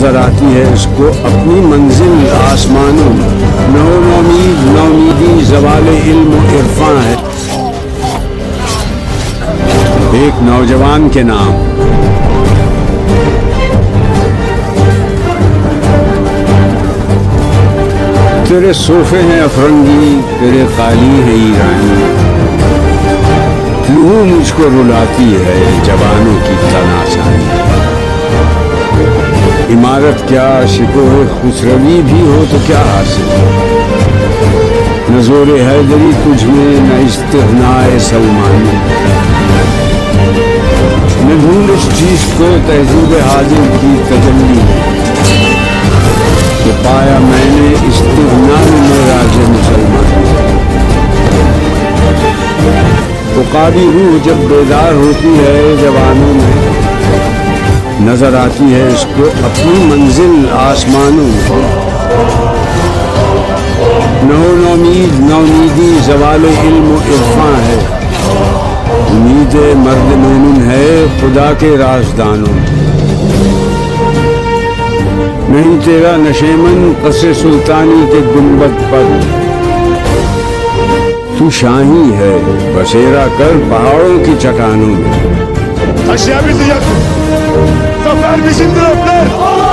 نظر آتی ہے اس کو اپنی منزل آسمانوں نو نومید نومیدی زوال علم و عرفاں ہے۔ ایک نوجوان کے نام۔ تیرے صوفے ہیں افرنگی، تیرے قالی ہے ایرانی۔ لو مجھ کو رلاتی ہے جوانوں کی تناسانی عمارت کیا شکو خسروی بھی ہو تو کیا حاصل نہ زور حیدری تجھ میں، نہ استغنا سلمانی نہ ڈھونڈ اس چیز کو تہذیب حاضر کی تجلی کہ پایا میں نے استغنا میں راج مسلمان قابی روح جب بیدار ہوتی ہے جوانوں میں نظر آتی ہے اس کو اپنی منزل آسمانوں نو نومید، نومیدی زوال علم و عرفاں ہے۔ امید مرد مومن ہے خدا کے رازدانوں نہیں تیرا نشیمن قصر سلطانی کے گنبد پر۔ تو شاہی ہے، بسیرا کر پہاڑوں کی چٹانوں میں۔ Zafer bizimdir öpler. Allah!